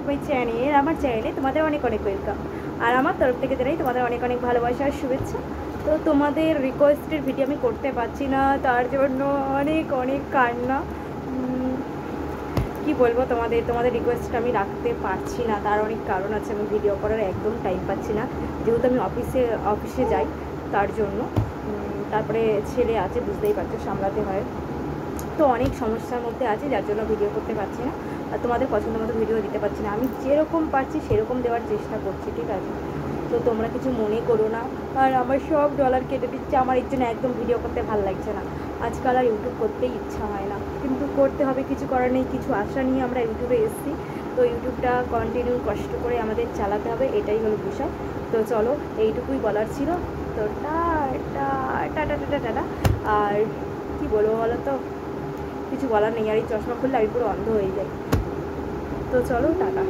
To my আমার চ্যানেলে তোমাদের অনেক অনেক ওয়েলকাম আর আমার তরফ থেকে জানাই তোমাদের অনেক অনেক ভালোবাসা আর শুভেচ্ছা। তো তোমাদের রিকোয়েস্টের ভিডিও আমি করতে পারছি না, তার জন্য অনেক অনেক কান্না। কি বলব তোমাদের তোমাদের রিকোয়েস্টটা আমি রাখতে পারছি না, তার অনেক কারণ আছে, আমি ভিডিও করার একদম টাইম পাচ্ছি না। যেহেতু আমি অফিসে অফিসে যাই, তার জন্য। তারপরে ছেলে আছে, বুঝতেই পারছ, সামলাতে হয়। তো অনেক সমস্যার মধ্যে আছে, যার জন্য ভিডিও করতে পারছি না। আর তোমাদের পছন্দ মতো ভিডিও দিতে পারছি না। আমি যেরকম পারছি সেরকম দেওয়ার চেষ্টা করছি, ঠিক আছে? তো তোমরা কিছু মনে করো না। আর আমার সব ডলার কেটে দিচ্ছে, আমার এর জন্য একদম ভিডিও করতে ভালো লাগছে না। আজকাল আর ইউটিউব করতেই ইচ্ছা হয় না। কিন্তু করতে হবে, কিছু করার নেই, কিছু আশা নিয়ে আমরা ইউটিউবে এসেছি। তো ইউটিউবটা কন্টিনিউ কষ্ট করে আমাদের চালাতে হবে, এটাই হলো বিষয়। তো চলো, এইটুকুই বলার ছিল। তো টা টা টাটা টাটা টাটা আর কি বলব বলো তো? কিছু বলার নেই আর এই চশমা খুললে আমি পুরো অন্ধ হয়ে যাই। তো চলো, টাটা।